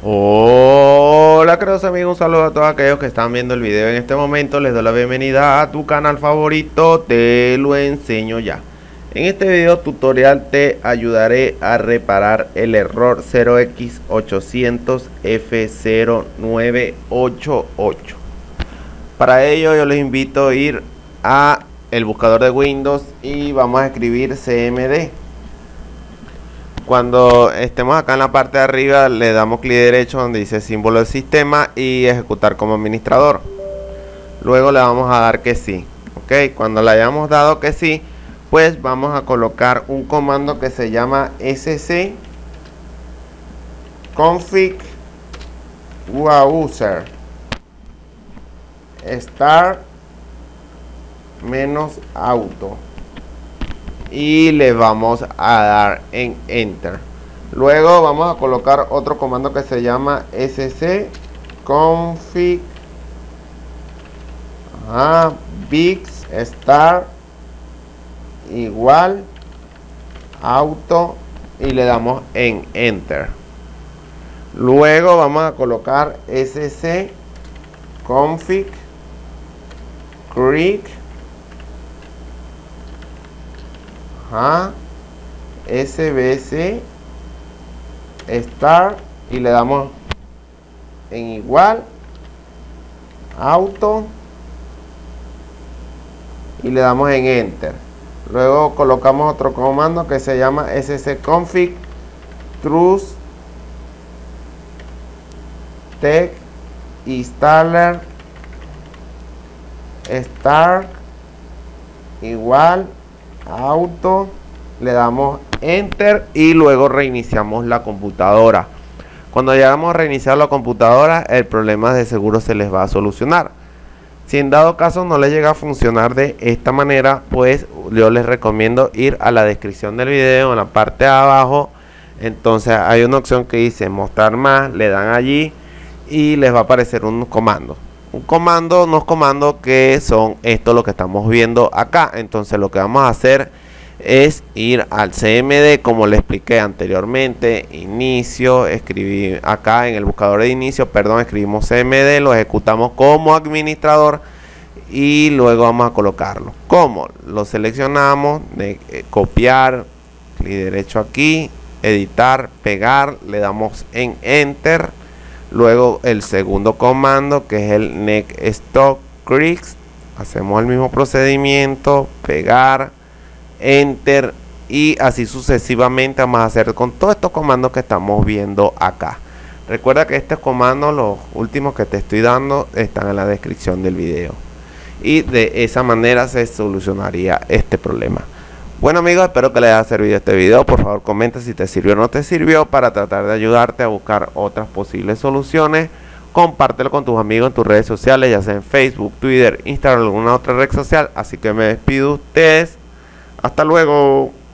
Hola queridos amigos, un saludo a todos aquellos que están viendo el video en este momento. Les doy la bienvenida a tu canal favorito, te lo enseño ya. En este video tutorial te ayudaré a reparar el error 0x800F0988 Para ello yo les invito a ir a el buscador de Windows y vamos a escribir CMD cuando estemos acá en la parte de arriba le damos clic derecho donde dice símbolo del sistema y ejecutar como administrador. Luego le vamos a dar que sí. Ok, cuando le hayamos dado que sí, pues vamos a colocar un comando que se llama sc config user start menos auto y le vamos a dar en enter. Luego vamos a colocar otro comando que se llama sc config bix start igual auto y le damos en enter. Luego vamos a colocar sc config creek Ajá. SBC Start y le damos en igual auto y le damos en enter luego colocamos otro comando que se llama scconfig trust tech installer start igual auto, le damos enter y luego reiniciamos la computadora. Cuando llegamos a reiniciar la computadora, el problema de seguro se les va a solucionar. Si en dado caso no le llega a funcionar de esta manera, pues yo les recomiendo ir a la descripción del video en la parte de abajo. Entonces hay una opción que dice mostrar más, le dan allí y les va a aparecer un comando un comando, unos comandos que son esto lo que estamos viendo acá. Entonces lo que vamos a hacer es ir al CMD como le expliqué anteriormente, inicio, escribí acá en el buscador de inicio, perdón, escribimos CMD, lo ejecutamos como administrador y luego vamos a colocarlo. como Lo seleccionamos, eh, copiar, clic derecho aquí, editar, pegar, le damos en enter Luego el segundo comando que es el neck stock creeks. Hacemos el mismo procedimiento, pegar, enter y así sucesivamente vamos a hacer con todos estos comandos que estamos viendo acá. Recuerda que estos comandos, los últimos que te estoy dando, están en la descripción del video. Y de esa manera se solucionaría este problema. Bueno amigos, espero que les haya servido este video. Por favor comenta si te sirvió o no te sirvió para tratar de ayudarte a buscar otras posibles soluciones. Compártelo con tus amigos en tus redes sociales, ya sea en Facebook, Twitter, Instagram alguna otra red social. Así que me despido de ustedes. Hasta luego.